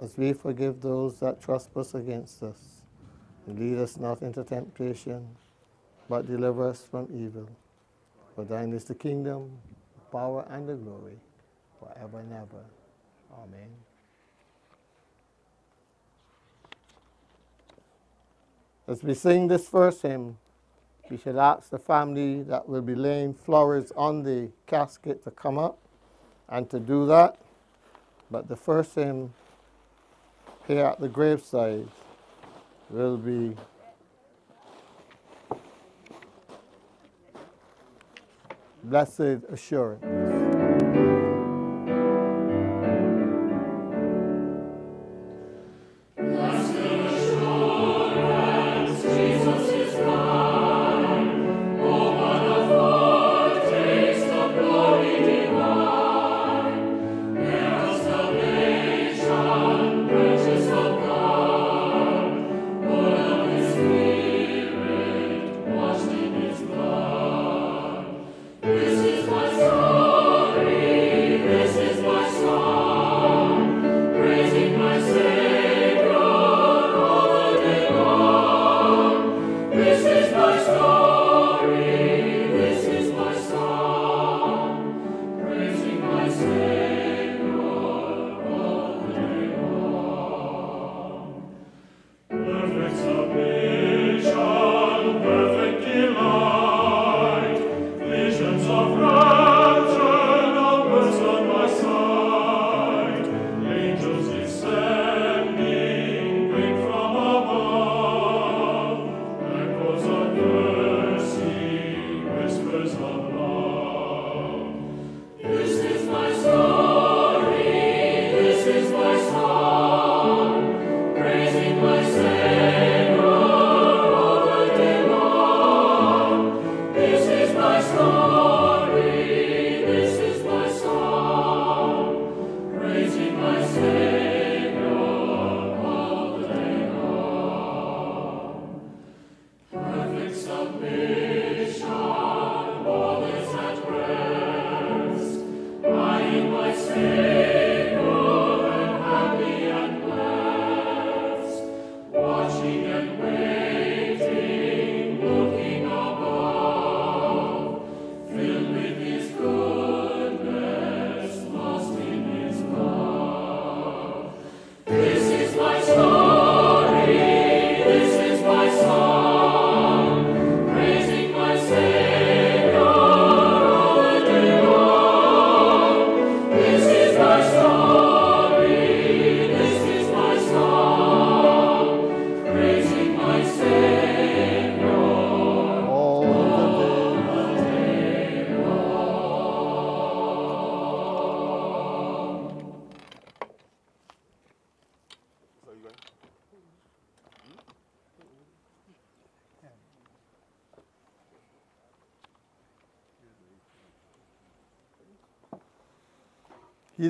as we forgive those that trespass against us. And lead us not into temptation, but deliver us from evil. For thine is the kingdom, the power, and the glory, forever and ever. Amen. As we sing this first hymn, we should ask the family that will be laying flowers on the casket to come up and to do that. But the first hymn here at the graveside will be Blessed Assurance.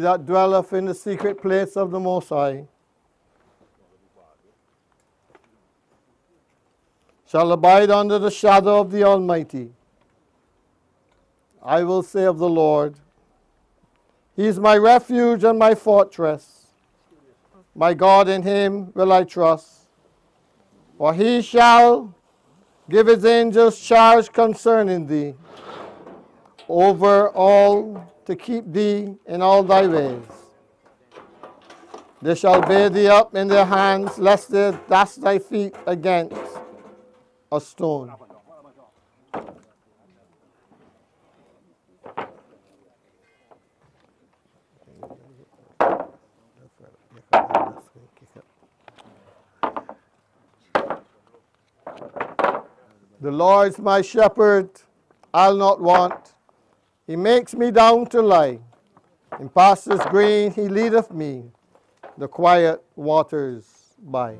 That dwelleth in the secret place of the Most High shall abide under the shadow of the Almighty. I will say of the Lord, He is my refuge and my fortress. My God, in Him will I trust. For He shall give His angels charge concerning thee over all to keep thee in all thy ways. They shall bear thee up in their hands, lest they dash thy feet against a stone. The Lord's my shepherd, I'll not want. He makes me down to lie. In pastures green he leadeth me, the quiet waters by.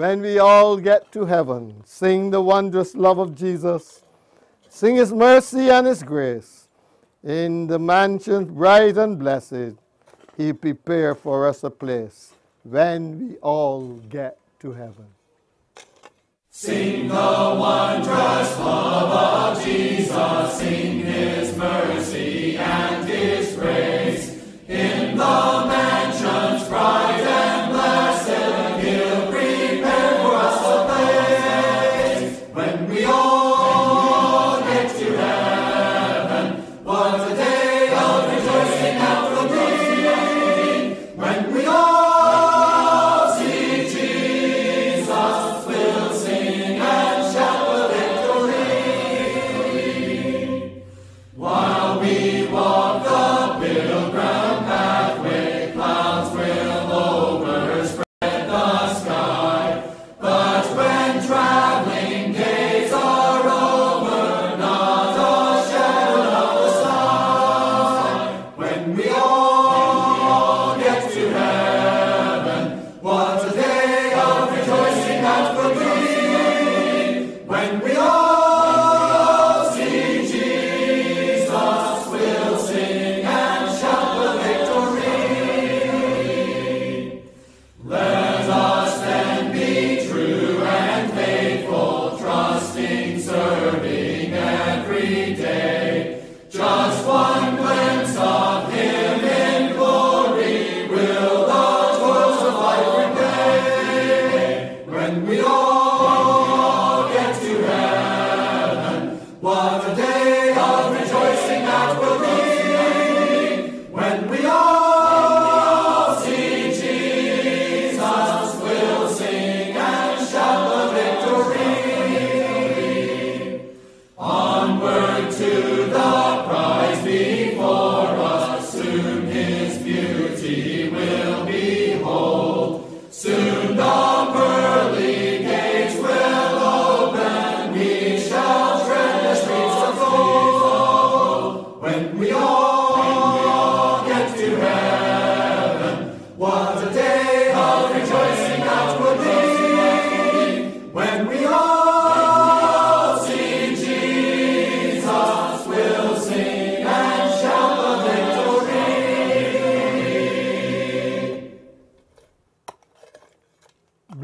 When we all get to heaven, sing the wondrous love of Jesus, sing his mercy and his grace. In the mansion bright and blessed, he prepare for us a place when we all get to heaven.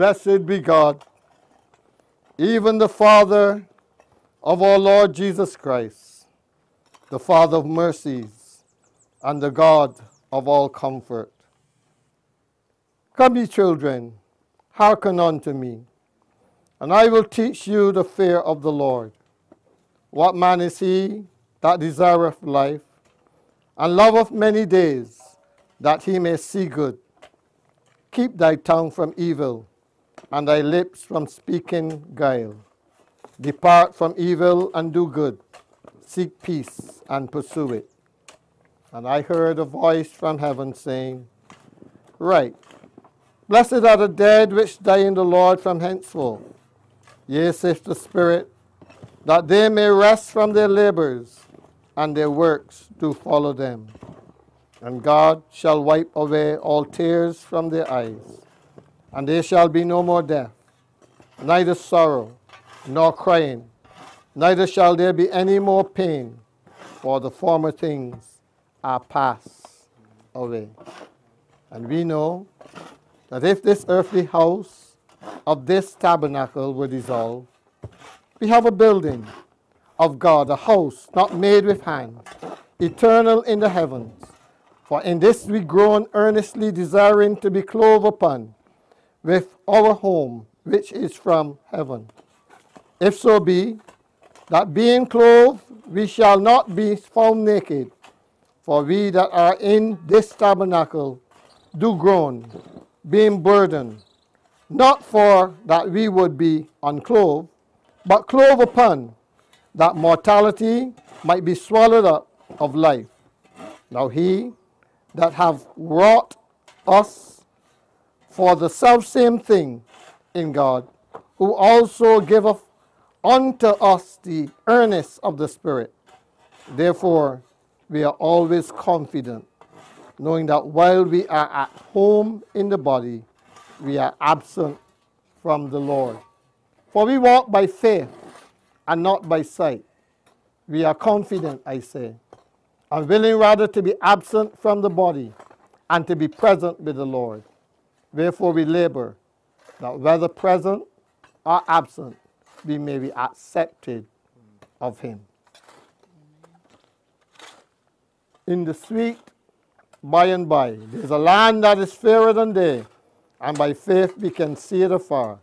Blessed be God, even the Father of our Lord Jesus Christ, the Father of mercies and the God of all comfort. Come, ye children, hearken unto me, and I will teach you the fear of the Lord. What man is he that desireth life, and loveth many days, that he may see good? Keep thy tongue from evil, and thy lips from speaking guile. Depart from evil and do good. Seek peace and pursue it. And I heard a voice from heaven saying, Write. Blessed are the dead which die in the Lord from henceforth. Yea, saith the Spirit, that they may rest from their labors, and their works do follow them. And God shall wipe away all tears from their eyes, and there shall be no more death, neither sorrow, nor crying, neither shall there be any more pain, for the former things are passed away. And we know that if this earthly house of this tabernacle were dissolved, we have a building of God, a house not made with hands, eternal in the heavens. For in this we groan earnestly desiring to be clothed upon with our home, which is from heaven. If so be that being clothed we shall not be found naked, for we that are in this tabernacle do groan, being burdened, not for that we would be unclothed, but clothed upon, that mortality might be swallowed up of life. Now he that hath wrought us for the selfsame thing in God, who also giveth unto us the earnest of the Spirit. Therefore, we are always confident, knowing that while we are at home in the body, we are absent from the Lord. For we walk by faith and not by sight. We are confident, I say, and willing rather to be absent from the body and to be present with the Lord. Wherefore we labor that whether present or absent, we may be accepted of him. In the sweet by and by, there's a land that is fairer than day, and by faith we can see it afar.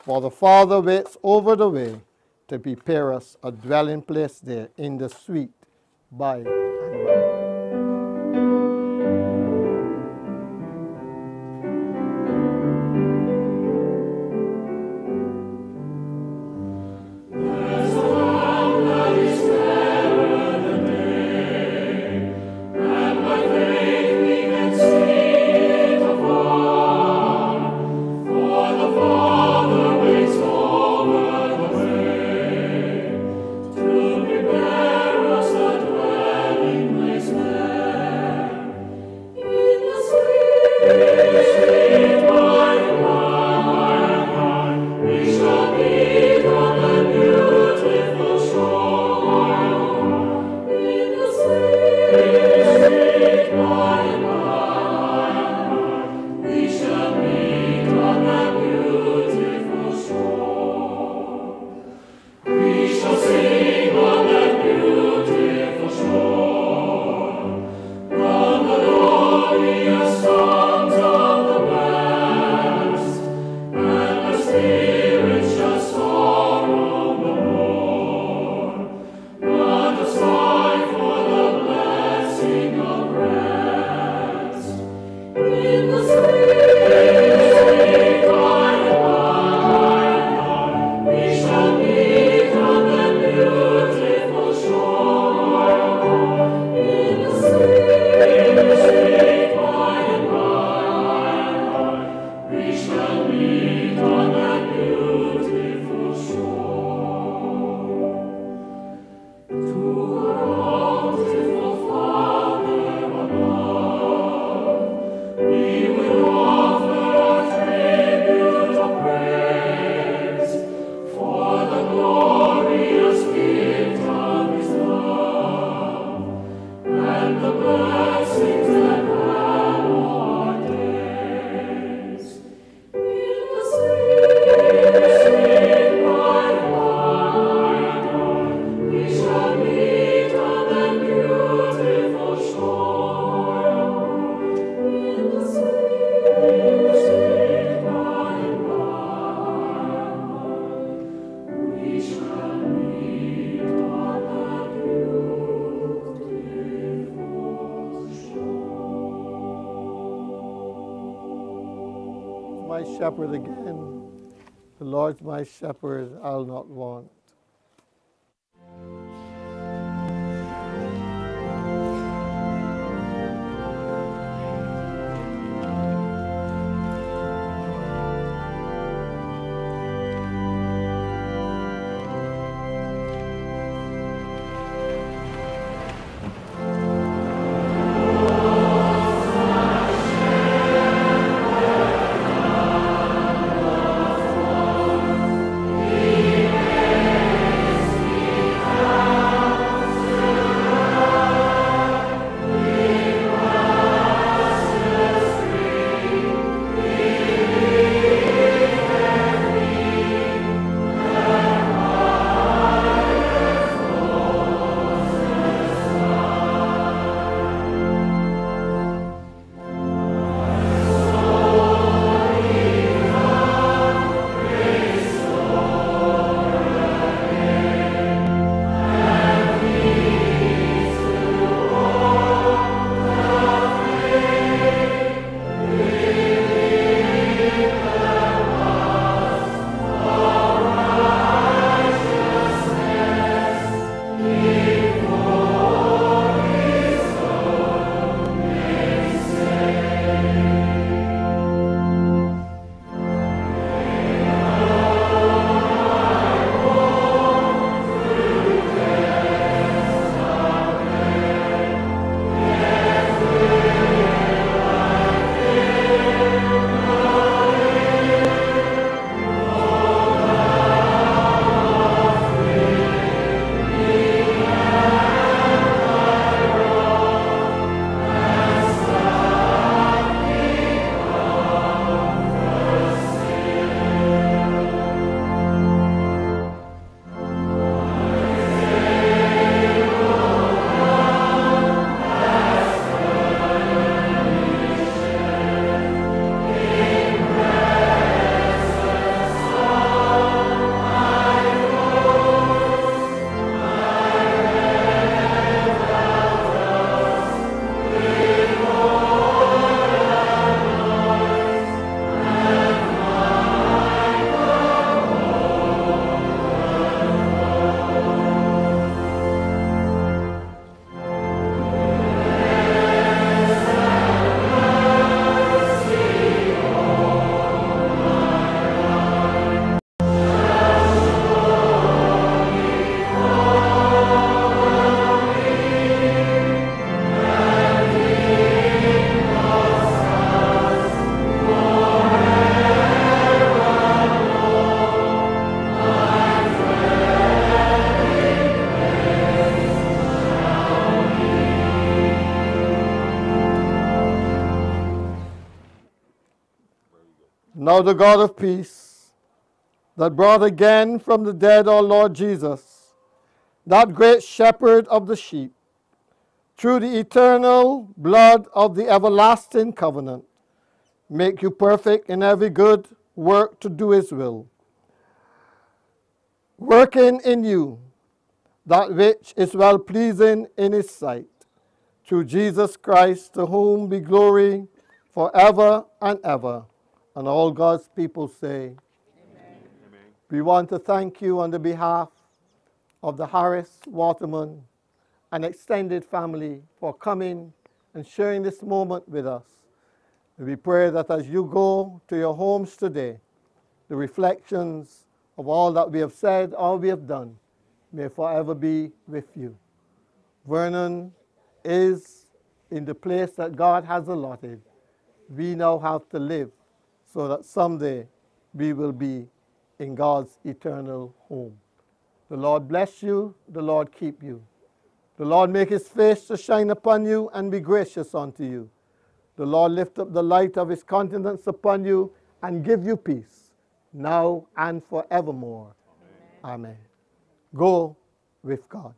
For the Father waits over the way to prepare us a dwelling place there in the sweet by and by. My shepherd, I'll not Now the God of peace, that brought again from the dead our Lord Jesus, that great shepherd of the sheep, through the eternal blood of the everlasting covenant, make you perfect in every good work to do his will, working in you that which is well pleasing in his sight, through Jesus Christ, to whom be glory forever and ever. And all God's people say, We want to thank you on the behalf of the Harris, Waterman, and extended family for coming and sharing this moment with us. We pray that as you go to your homes today, the reflections of all that we have said, all we have done, may forever be with you. Vernon is in the place that God has allotted. We now have to live so that someday we will be in God's eternal home. The Lord bless you, the Lord keep you. The Lord make his face to shine upon you and be gracious unto you. The Lord lift up the light of his countenance upon you and give you peace, now and forevermore. Amen. Go with God.